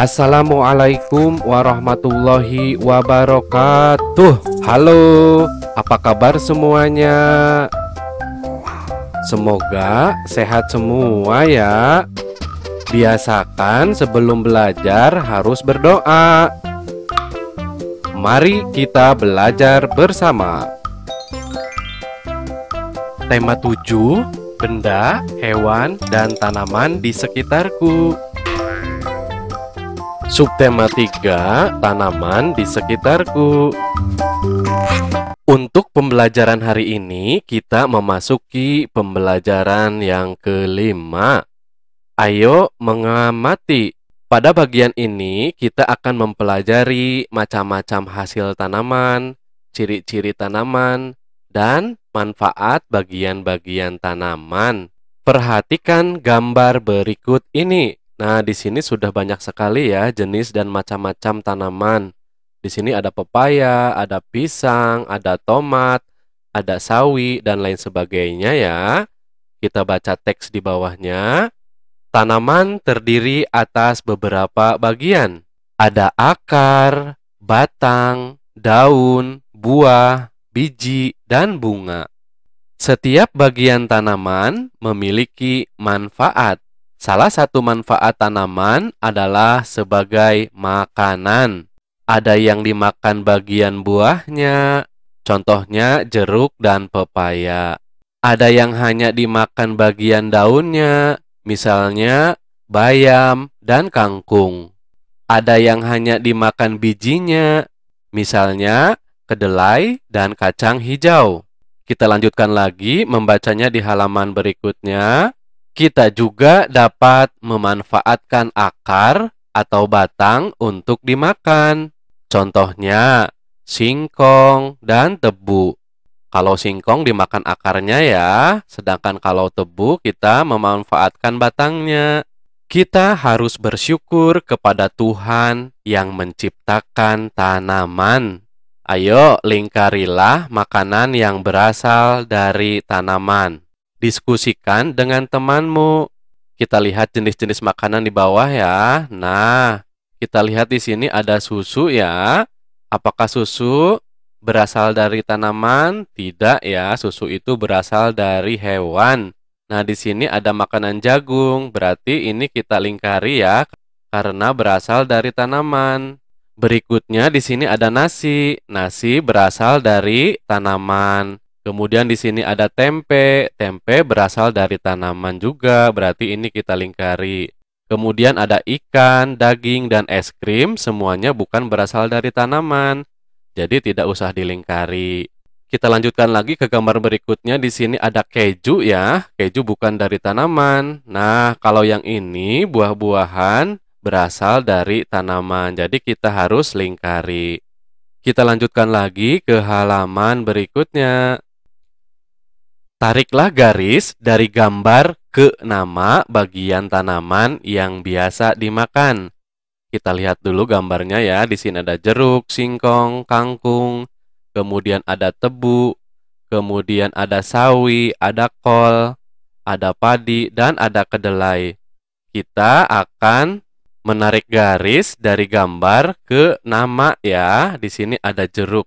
Assalamualaikum warahmatullahi wabarakatuh. Halo, apa kabar semuanya? Semoga sehat semua ya. Biasakan sebelum belajar harus berdoa. Mari kita belajar bersama. Tema 7 Benda, hewan, dan tanaman di sekitarku Subtema 3 Tanaman di sekitarku. Untuk pembelajaran hari ini Kita memasuki pembelajaran yang kelima. Ayo mengamati. Pada bagian ini kita akan mempelajari macam-macam hasil tanaman Ciri-ciri tanaman Dan manfaat bagian-bagian tanaman. Perhatikan gambar berikut ini Nah, di sini sudah banyak sekali ya jenis dan macam-macam tanaman. Di sini ada pepaya, ada pisang, ada tomat, ada sawi, dan lain sebagainya ya. Kita baca teks di bawahnya. Tanaman terdiri atas beberapa bagian. Ada akar, batang, daun, buah, biji, dan bunga. Setiap bagian tanaman memiliki manfaat. Salah satu manfaat tanaman adalah sebagai makanan. Ada yang dimakan bagian buahnya, contohnya jeruk dan pepaya. Ada yang hanya dimakan bagian daunnya, misalnya bayam dan kangkung. Ada yang hanya dimakan bijinya, misalnya kedelai dan kacang hijau. Kita lanjutkan lagi membacanya di halaman berikutnya. Kita juga dapat memanfaatkan akar atau batang untuk dimakan. Contohnya, singkong dan tebu. Kalau singkong dimakan akarnya ya, sedangkan kalau tebu kita memanfaatkan batangnya. Kita harus bersyukur kepada Tuhan yang menciptakan tanaman. Ayo lingkarilah makanan yang berasal dari tanaman diskusikan dengan temanmu. Kita lihat jenis-jenis makanan di bawah ya. Nah, kita lihat di sini ada susu ya. Apakah susu berasal dari tanaman? Tidak ya, susu itu berasal dari hewan. Nah, di sini ada makanan jagung, berarti ini kita lingkari ya karena berasal dari tanaman. Berikutnya di sini ada nasi. Nasi berasal dari tanaman. Kemudian di sini ada tempe. Tempe berasal dari tanaman juga, berarti ini kita lingkari. Kemudian ada ikan, daging, dan es krim, semuanya bukan berasal dari tanaman. Jadi tidak usah dilingkari. Kita lanjutkan lagi ke gambar berikutnya. Di sini ada keju ya. Keju bukan dari tanaman. Nah, kalau yang ini buah-buahan berasal dari tanaman. Jadi kita harus lingkari. Kita lanjutkan lagi ke halaman berikutnya. Tariklah garis dari gambar ke nama bagian tanaman yang biasa dimakan. Kita lihat dulu gambarnya ya. Di sini ada jeruk, singkong, kangkung, kemudian ada tebu, kemudian ada sawi, ada kol, ada padi, dan ada kedelai. Kita akan menarik garis dari gambar ke nama ya. Di sini ada jeruk.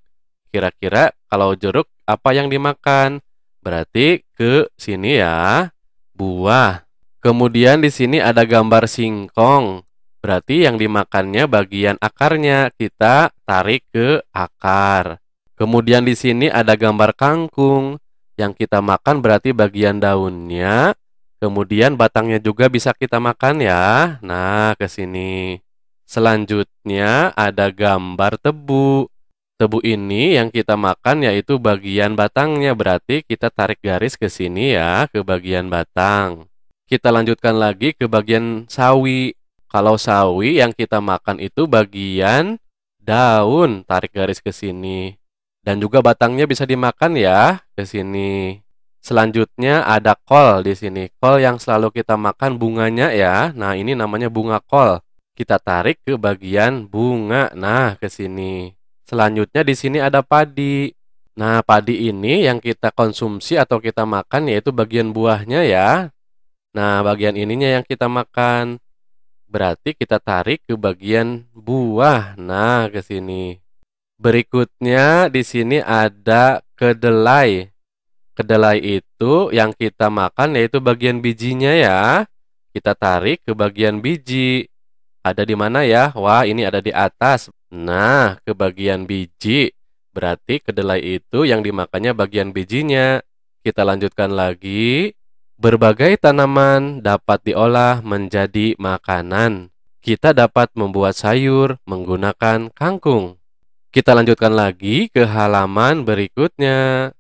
Kira-kira kalau jeruk apa yang dimakan? Berarti ke sini ya, buah. Kemudian di sini ada gambar singkong. Berarti yang dimakannya bagian akarnya. Kita tarik ke akar. Kemudian di sini ada gambar kangkung. Yang kita makan berarti bagian daunnya. Kemudian batangnya juga bisa kita makan ya. Nah, ke sini. Selanjutnya ada gambar tebu. Tebu ini yang kita makan yaitu bagian batangnya, berarti kita tarik garis ke sini ya, ke bagian batang. Kita lanjutkan lagi ke bagian sawi. Kalau sawi yang kita makan itu bagian daun, tarik garis ke sini. Dan juga batangnya bisa dimakan ya, ke sini. Selanjutnya ada kol di sini. Kol yang selalu kita makan bunganya ya. Nah, ini namanya bunga kol. Kita tarik ke bagian bunga. Nah, ke sini. Selanjutnya di sini ada padi. Nah, padi ini yang kita konsumsi atau kita makan yaitu bagian buahnya ya. Nah, bagian ininya yang kita makan. Berarti kita tarik ke bagian buah. Nah, ke sini. Berikutnya di sini ada kedelai. Kedelai itu yang kita makan yaitu bagian bijinya ya. Kita tarik ke bagian biji. Ada di mana ya? Wah, ini ada di atas. Nah, ke bagian biji. Berarti kedelai itu yang dimakannya bagian bijinya. Kita lanjutkan lagi. Berbagai tanaman dapat diolah menjadi makanan. Kita dapat membuat sayur menggunakan kangkung. Kita lanjutkan lagi ke halaman berikutnya.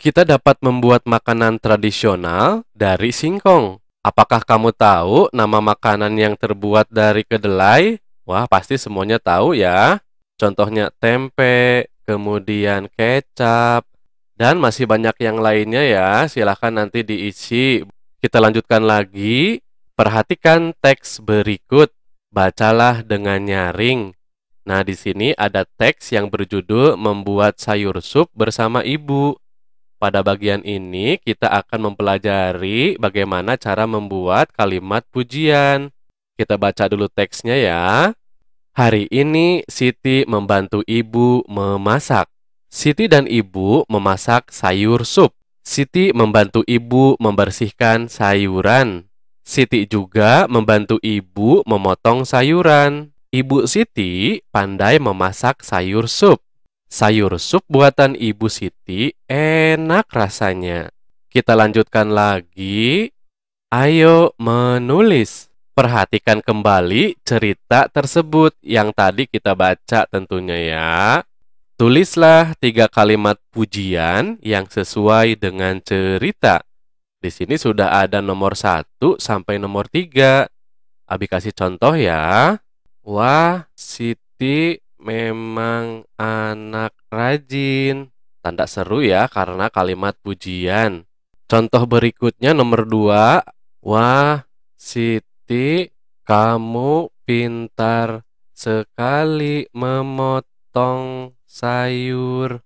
Kita dapat membuat makanan tradisional dari singkong. Apakah kamu tahu nama makanan yang terbuat dari kedelai? Wah, pasti semuanya tahu ya. Contohnya tempe, kemudian kecap, dan masih banyak yang lainnya ya, silahkan nanti diisi. Kita lanjutkan lagi. Perhatikan teks berikut. Bacalah dengan nyaring. Nah, di sini ada teks yang berjudul Membuat Sayur Sup Bersama Ibu. Pada bagian ini, kita akan mempelajari bagaimana cara membuat kalimat pujian. Kita baca dulu teksnya ya. Hari ini, Siti membantu ibu memasak. Siti dan ibu memasak sayur sup. Siti membantu ibu membersihkan sayuran. Siti juga membantu ibu memotong sayuran. Ibu Siti pandai memasak sayur sup. Sayur sup buatan Ibu Siti enak rasanya. Kita lanjutkan lagi. Ayo menulis. Perhatikan kembali cerita tersebut yang tadi kita baca tentunya ya. Tulislah tiga kalimat pujian yang sesuai dengan cerita. Di sini sudah ada nomor satu sampai nomor tiga. Abi kasih contoh ya. Wah, Siti memang anak rajin. Tanda seru ya karena kalimat pujian. Contoh berikutnya nomor dua. Wah, Siti, kamu pintar sekali memotong sayur.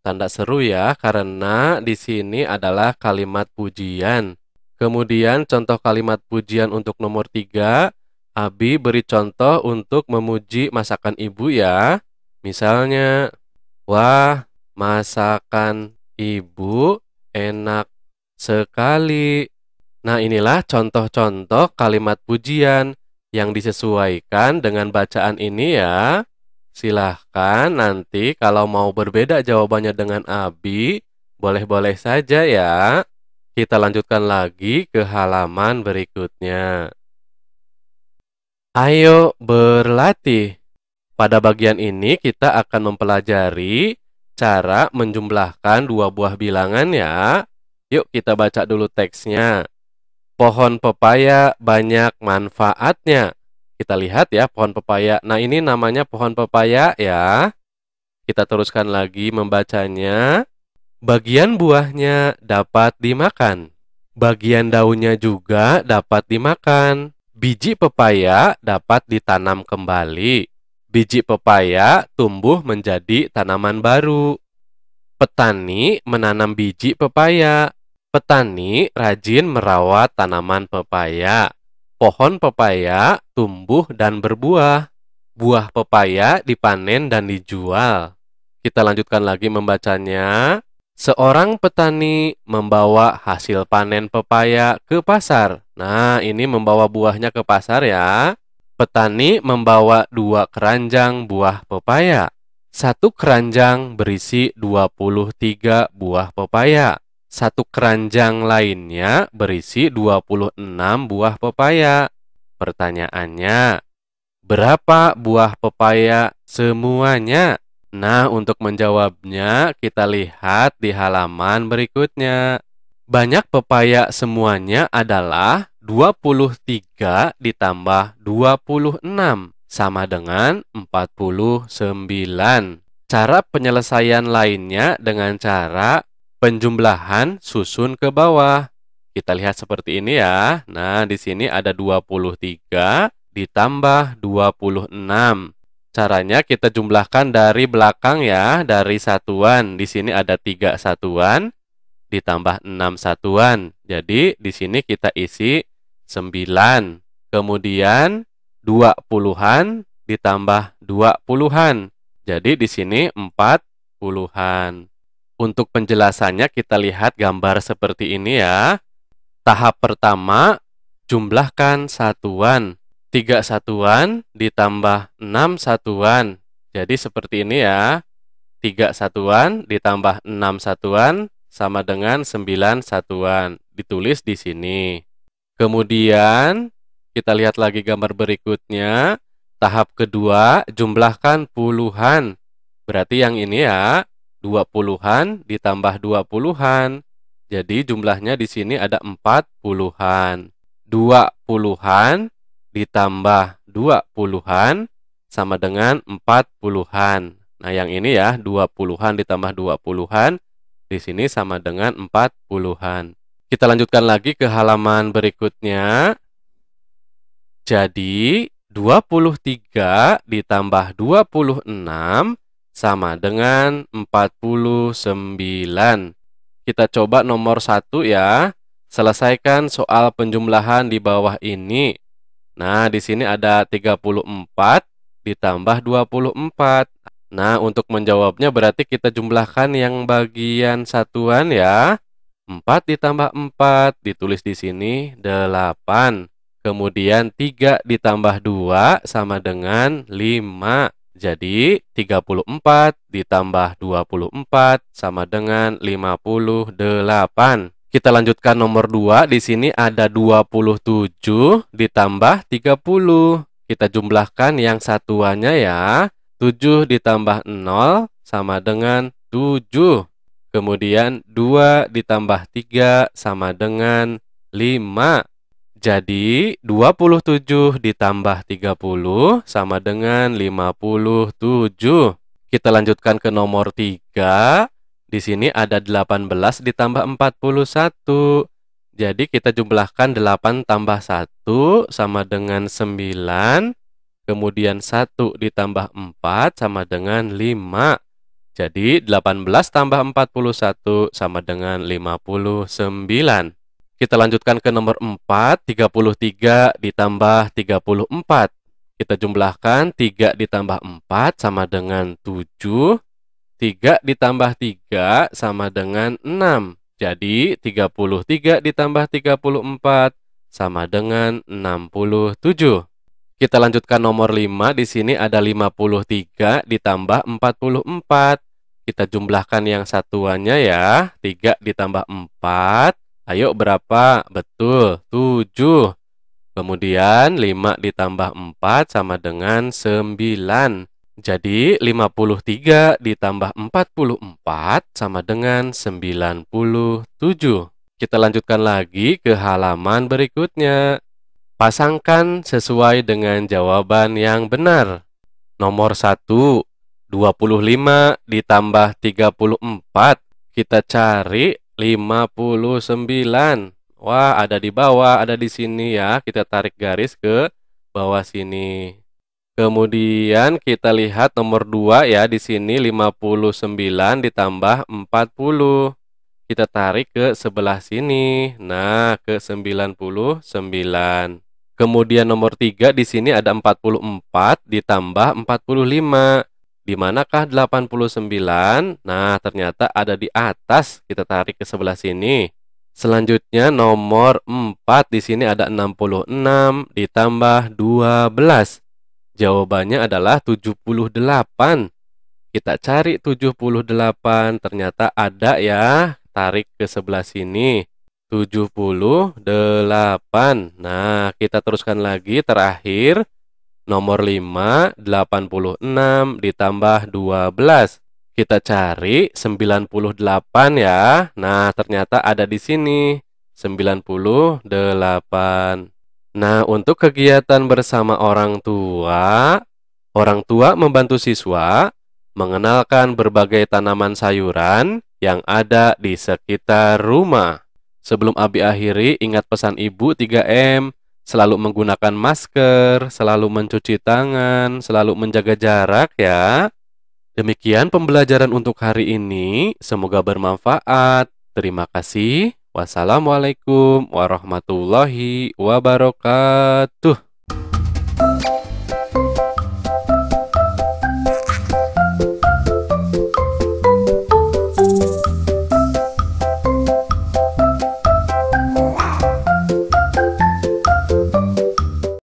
Tanda seru ya, karena di sini adalah kalimat pujian. Kemudian contoh kalimat pujian untuk nomor tiga, Abi beri contoh untuk memuji masakan ibu ya. Misalnya, wah masakan ibu enak sekali. Nah inilah contoh-contoh kalimat pujian yang disesuaikan dengan bacaan ini ya. Silahkan nanti kalau mau berbeda jawabannya dengan Abi, boleh-boleh saja ya. Kita lanjutkan lagi ke halaman berikutnya. Ayo berlatih. Pada bagian ini kita akan mempelajari cara menjumlahkan dua buah bilangan ya. Yuk kita baca dulu teksnya. Pohon pepaya banyak manfaatnya. Kita lihat ya pohon pepaya. Nah ini namanya pohon pepaya ya. Kita teruskan lagi membacanya. Bagian buahnya dapat dimakan. Bagian daunnya juga dapat dimakan. Biji pepaya dapat ditanam kembali. Biji pepaya tumbuh menjadi tanaman baru. Petani menanam biji pepaya. Petani rajin merawat tanaman pepaya. Pohon pepaya tumbuh dan berbuah. Buah pepaya dipanen dan dijual. Kita lanjutkan lagi membacanya. Seorang petani membawa hasil panen pepaya ke pasar. Nah, ini membawa buahnya ke pasar ya. Petani membawa dua keranjang buah pepaya. Satu keranjang berisi 23 buah pepaya. Satu keranjang lainnya berisi 26 buah pepaya. Pertanyaannya, berapa buah pepaya semuanya? Nah, untuk menjawabnya, kita lihat di halaman berikutnya. Banyak pepaya semuanya adalah 23 ditambah 26, sama dengan 49. Cara penyelesaian lainnya dengan cara penjumlahan susun ke bawah. Kita lihat seperti ini ya. Nah, di sini ada 23 ditambah 26. Caranya kita jumlahkan dari belakang ya, dari satuan. Di sini ada 3 satuan ditambah 6 satuan. Jadi di sini kita isi 9. Kemudian dua puluhan ditambah dua puluhan. Jadi di sini empat puluhan. Untuk penjelasannya kita lihat gambar seperti ini ya. Tahap pertama, jumlahkan satuan. Tiga satuan ditambah enam satuan. Jadi seperti ini ya. Tiga satuan ditambah enam satuan sama dengan sembilan satuan. Ditulis di sini. Kemudian, kita lihat lagi gambar berikutnya. Tahap kedua, jumlahkan puluhan. Berarti yang ini ya, dua puluhan ditambah dua puluhan. Jadi jumlahnya di sini ada empat puluhan. Dua puluhan ditambah dua puluhan sama dengan empat puluhan. Nah yang ini ya, dua puluhan ditambah dua puluhan. Di sini sama dengan empat puluhan. Kita lanjutkan lagi ke halaman berikutnya. Jadi, 23 ditambah 26 sama dengan 49. Kita coba nomor 1 ya. Selesaikan soal penjumlahan di bawah ini. Nah, di sini ada 34 ditambah 24. Nah, untuk menjawabnya berarti kita jumlahkan yang bagian satuan ya. 4 ditambah 4 ditulis di sini 8. Kemudian 3 ditambah 2 sama dengan 5. Jadi 34 ditambah 24 sama dengan 58. Kita lanjutkan nomor 2. Di sini ada 27 ditambah 30. Kita jumlahkan yang satuannya ya. 7 ditambah 0 sama dengan 7. Kemudian 2 ditambah 3 sama dengan 5. Jadi, 27 ditambah 30 sama dengan 57. Kita lanjutkan ke nomor 3. Di sini ada 18 ditambah 41. Jadi, kita jumlahkan 8 tambah 1 sama dengan 9. Kemudian 1 ditambah 4 sama dengan 5. Jadi, 18 tambah 41 sama dengan 59. Kita lanjutkan ke nomor 4, 33 ditambah 34. Kita jumlahkan 3 ditambah 4 sama dengan 7. 3 ditambah 3 sama dengan 6. Jadi 33 ditambah 34 sama dengan 67. Kita lanjutkan nomor 5. Di sini ada 53 ditambah 44. Kita jumlahkan yang satuannya ya. 3 ditambah 4 Ayo berapa? Betul, 7. Kemudian 5 ditambah 4 sama dengan 9. Jadi 53 ditambah 44 sama dengan 97. Kita lanjutkan lagi ke halaman berikutnya. Pasangkan sesuai dengan jawaban yang benar. Nomor 1, 25 ditambah 34. Kita cari 59. Wah, ada di bawah, ada di sini ya. Kita tarik garis ke bawah sini. Kemudian kita lihat nomor 2 ya di sini 59 ditambah 40. Kita tarik ke sebelah sini. Nah, ke 99. Kemudian nomor 3 di sini ada 44 ditambah 45. Di manakah 89? Nah, ternyata ada di atas. Kita tarik ke sebelah sini. Selanjutnya nomor 4 di sini ada 66 ditambah 12. Jawabannya adalah 78. Kita cari 78, ternyata ada ya. Tarik ke sebelah sini. 78. Nah, kita teruskan lagi terakhir. Nomor 5, 86 ditambah 12. Kita cari 98 ya. Nah, ternyata ada di sini. 98. Nah, untuk kegiatan bersama orang tua, orang tua membantu siswa mengenalkan berbagai tanaman sayuran yang ada di sekitar rumah. Sebelum Abi akhiri, ingat pesan ibu 3M, selalu menggunakan masker, selalu mencuci tangan, selalu menjaga jarak ya. Demikian pembelajaran untuk hari ini, semoga bermanfaat. Terima kasih. Wassalamualaikum warahmatullahi wabarakatuh.